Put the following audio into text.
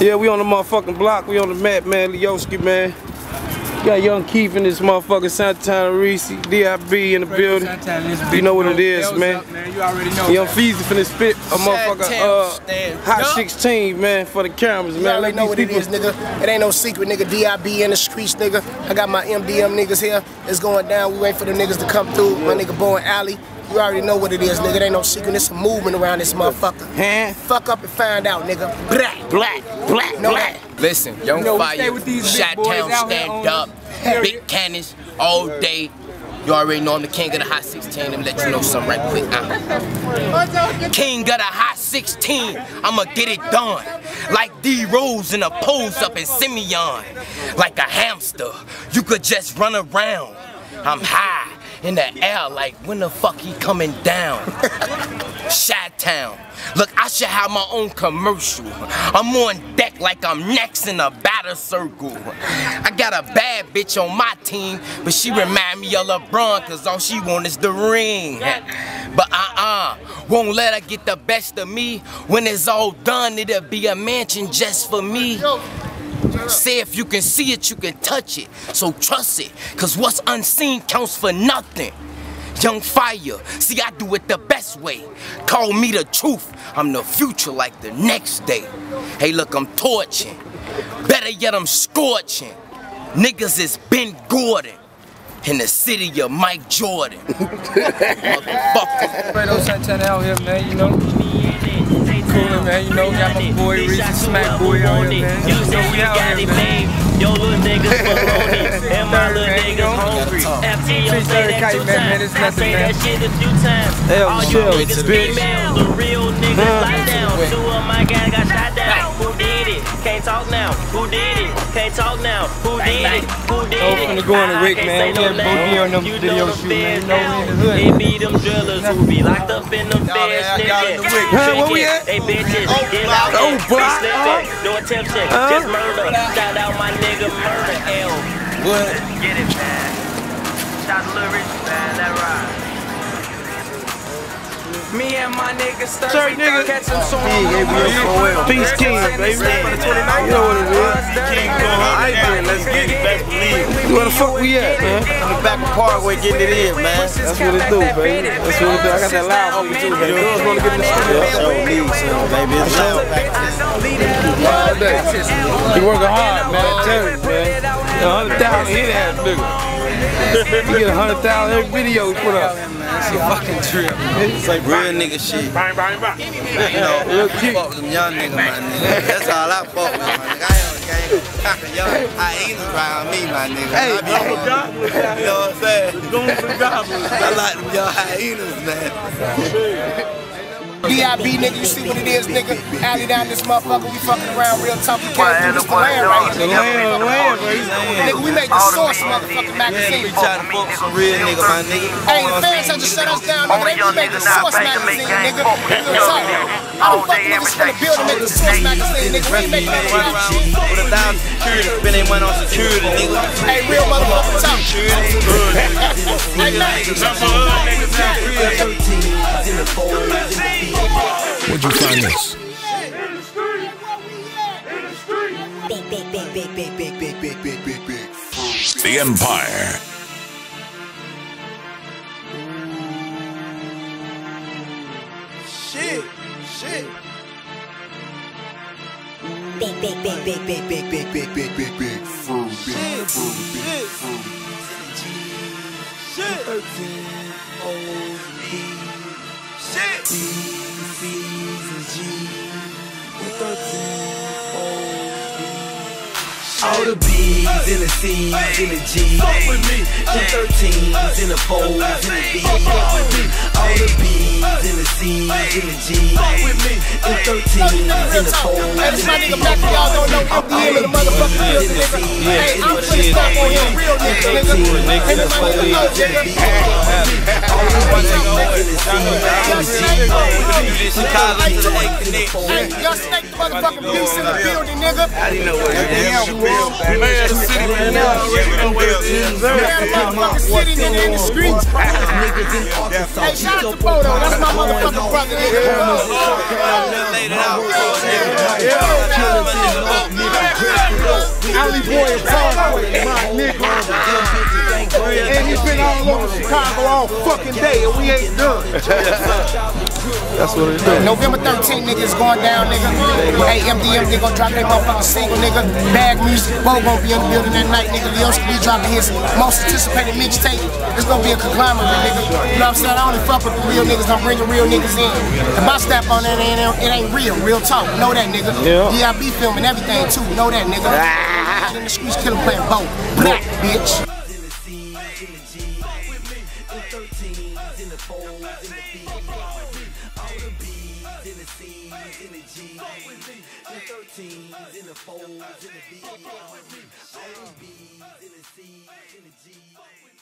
Yeah, we on the motherfucking block. We on the map, man. Leoski, man. Got Young Keef in this motherfucking Santana Reese, DIB in the building. You know what it is, man. You already know. Young Feezy finna spit a motherfucker uh, hot 16, man, for the cameras, You man. already Let know what it people. is, nigga. It ain't no secret, nigga. DIB in the streets, nigga. I got my MDM niggas here. It's going down. We wait for the niggas to come through. My nigga Boy and Alley. You already know what it is, nigga. It ain't no secret. It's a movement around this motherfucker. Huh? Fuck up and find out, nigga. Black, black, black, Know black. Listen, Young You know, we Fire, stay with these big Shot boys Town, stand up, the- big cannons all day. You already know I'm the king of the hot 16. Let me let you know something right quick. Uh. King of the hot 16. I'ma get it done. Like D Rose in a pose up in Simeon. Like a hamster. You could just run around. I'm high in the air like when the fuck he coming down? Shot Town. Look, I should have my own commercial. I'm on deck like I'm next in a batter circle. I got a bad bitch on my team, but she remind me of LeBron, cause all she want is the ring. But uh-uh, won't let her get the best of me. When it's all done, it'll be a mansion just for me. Say if you can see it, you can touch it. So trust it, cause what's unseen counts for nothing. Young fire, see I do it the best way. Call me the truth, I'm the future like the next day. Hey look, I'm torching. Better yet, I'm scorching. Niggas is Ben Gordon. In the city of Mike Jordan. Motherfucker. Fredo Santana out here, man, you know. Coolin', man, you know. Got my boy Reese Smack Boy out here, man. You know we out here, man. Yo, little niggas baloney, and my little niggas hungry. FTO say that two times, I say that shit a few times. Hell, All you chill, niggas bitch. female, the real niggas lie down. Two of my guys got talk now. Who did it? Can't talk now. Who did it? Who did Oh, it? finna go on the Rick, man. say We no had name. Boogie on them You video know shoot, man. feds You know we in the hood. It be them drillers who be locked up in them feds, nigga. Huh, where we at? They bitches. Oh, get out Oh, there. block. Be. No attempt check. Just murder. Shout out my nigga Murder L. What? Get it, man. Shout to Lil Rich, man. That ride. Me and my niggas Sorry, nigga. catch some song. Peace King, baby. You know what it is. Let's get it, best believe. Where the fuck we at, man? On the back of Parkway getting it in, man. That's what it do, baby. That's what it do. I got that loud for you too, baby. Girls wanna get in the studio. So need some, baby. It's loud back there. All day. He working hard, man. I tell you, man. A hundred thousand hit ass nigga. You get a hundred thousand every video he put up. It's a fucking trip. It's like real nigga shit. Bang, bang, bang. You know, Real I cute. fuck with them young niggas, my nigga. That's all I fuck with, my nigga. I ain't gang cocker young hyenas around me, my nigga. Hey, I be You know what I'm saying? I like them young hyenas, man. DIB, nigga, you see what it is, nigga. Alley down this motherfucker, we fucking around real tough. We can't do this for land right The here. land, the land. Nigga, we make the source motherfucking Man, magazine. we try to fuck some real nigga, my nigga. Hey, the fans had to shut us down, nigga. They we make the source magazine, nigga. Real talk. How the fuck niggas finna build and make the source magazine, nigga? We ain't making that Run rap shit. With a thousand security, spending money on security, nigga. Hey, real motherfucking talk. Hey, Where'd you find this? Big, big, big, big, big, big, big, big, big, big, big. The Empire. Shit, shit. Big, big, big, big, big, big, big, big, big, big, big. All the B's in the C's in the G's. The 13s in the 4s in the B's. All the B's in the C's the G's. Fuck with me. And 13 in the 4. That's my nigga back y'all don't know. I'm the end of the motherfucking in the Hey, I'm finna. Real nigga, nigga. All the B's and the C's in the G's. Chicago the 8th and the motherfucking in the building, nigga. I didn't know what it is. Man, city, man. City, nigga, in the streets. That's my motherfucking brother. Alley boy and my nigga. And he's been all over Chicago all fucking day, and we ain't done. That's what it is. November 13th, niggas going down, nigga. Hey, MDM, they gonna drop their motherfucking single, nigga. Bag music, Bo gonna be in the building that night, nigga. Leo's gonna be dropping his most anticipated mixtape. It's gonna be a conglomerate, nigga. You know what I'm saying? I only fuck with the real niggas, I'm bringing real niggas in. If I step on that, it ain't, it ain't real, real talk. Know that, nigga. Yeah. DIB filming everything, too. Know that, nigga. In the streets, killer playing Bo. Black, bitch. The C's in the G's, all the B's in the C's in the G's, the B's in the folds, in the beat, all the bees, in the C's, in the G.